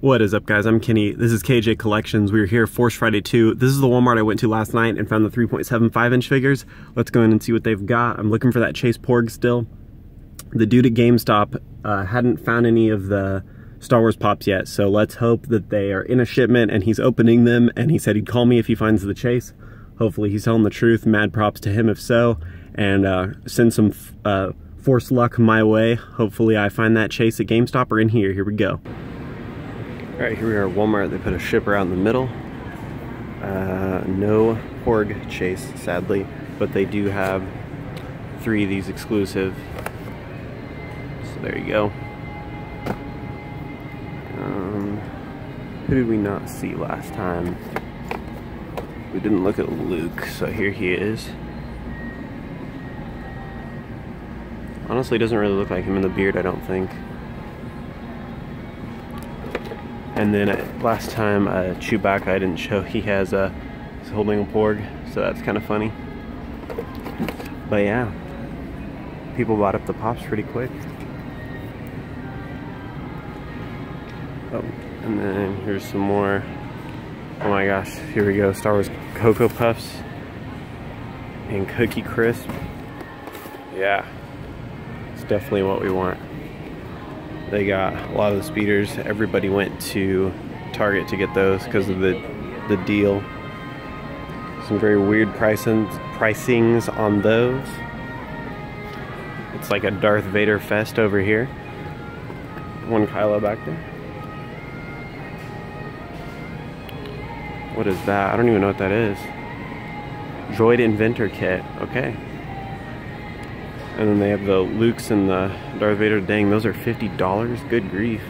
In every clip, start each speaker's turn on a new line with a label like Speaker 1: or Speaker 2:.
Speaker 1: What is up guys, I'm Kenny, this is KJ Collections, we are here Force Friday 2. This is the Walmart I went to last night and found the 3.75 inch figures. Let's go in and see what they've got. I'm looking for that Chase Porg still. The dude at GameStop uh, hadn't found any of the Star Wars Pops yet, so let's hope that they are in a shipment and he's opening them and he said he'd call me if he finds the Chase. Hopefully he's telling the truth, mad props to him if so, and uh, send some uh, force luck my way. Hopefully I find that Chase at GameStop or in here, here we go. All right, here we are at Walmart. They put a shipper out in the middle. Uh, no Porg Chase, sadly, but they do have three of these exclusive. So there you go. Um, who did we not see last time? We didn't look at Luke, so here he is. Honestly, doesn't really look like him in the beard, I don't think. And then last time uh, Chewbacca I didn't show, he has a, he's holding a Porg, so that's kind of funny. But yeah, people bought up the Pops pretty quick. Oh, and then here's some more. Oh my gosh, here we go, Star Wars Cocoa Puffs and Cookie Crisp. Yeah, it's definitely what we want. They got a lot of the speeders. Everybody went to Target to get those because of the the deal. Some very weird pricing pricings on those. It's like a Darth Vader fest over here. One Kylo back there. What is that? I don't even know what that is. Droid Inventor Kit. Okay. And then they have the Luke's and the Darth Vader. Dang, those are $50. Good grief.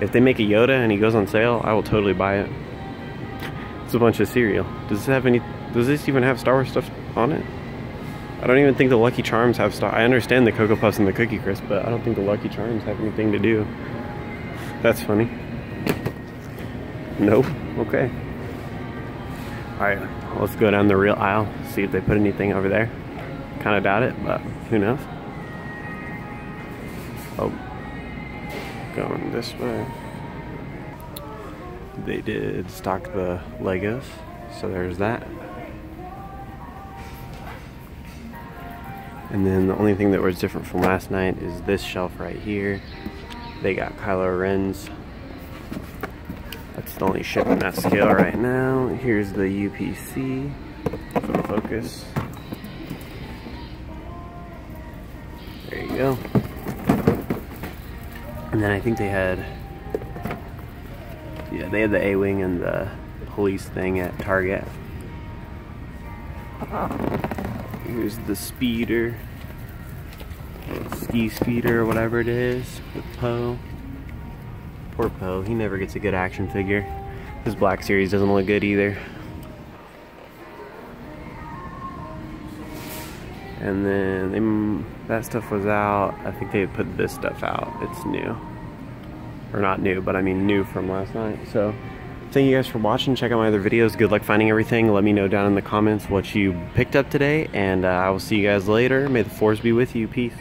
Speaker 1: If they make a Yoda and he goes on sale, I will totally buy it. It's a bunch of cereal. Does this have any, does this even have Star Wars stuff on it? I don't even think the Lucky Charms have Star, I understand the Cocoa Puffs and the Cookie Crisp, but I don't think the Lucky Charms have anything to do. That's funny. Nope, okay. Alright, let's go down the real aisle, see if they put anything over there. Kind of doubt it, but who knows? Oh, going this way. They did stock the Legos, so there's that. And then the only thing that was different from last night is this shelf right here. They got Kylo Ren's. That's the only ship in that scale right now. Here's the UPC. Focus. Go. And then I think they had, yeah, they had the A-Wing and the police thing at Target. Here's the speeder, ski speeder or whatever it is with Poe. Poor Poe, he never gets a good action figure. His Black Series doesn't look good either. And then they, that stuff was out. I think they put this stuff out. It's new. Or not new, but I mean new from last night. So thank you guys for watching. Check out my other videos. Good luck finding everything. Let me know down in the comments what you picked up today. And uh, I will see you guys later. May the force be with you. Peace.